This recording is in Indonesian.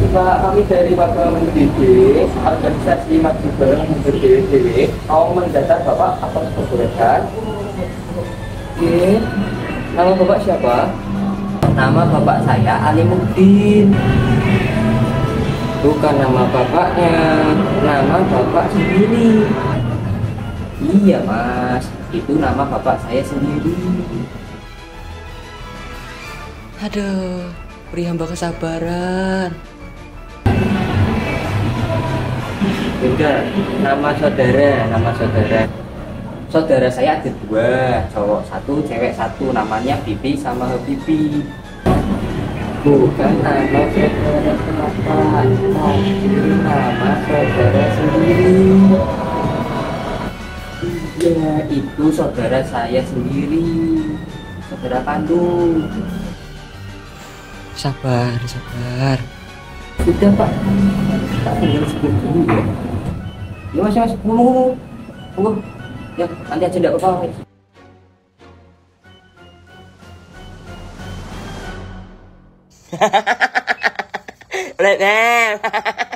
Pak, kami dari Wakil Mendidik, organisasi Majibel Mundur Dewi mau mendata Bapak atas perbolehkan. Oke, nama Bapak siapa? Nama Bapak saya Ali Mudin. Bukan nama bapaknya, nama Bapak sendiri. Iya Mas, itu nama Bapak saya sendiri. Aduh, beri hamba kesabaran. Beda, nama saudara, nama saudara. Saudara saya ada dua, cowok satu, cewek satu, namanya Bibi sama Habibi. Bukan nama saudara kenapa, tapi nama saudara sendiri. Iya, itu saudara saya sendiri, saudara kandung. Sabar, sabar. Sudah pak, tak tinggal sebut dulu ya. Ya mas, mas, ngomong ngomong. Ya, nanti aja enggak apa-apa. Let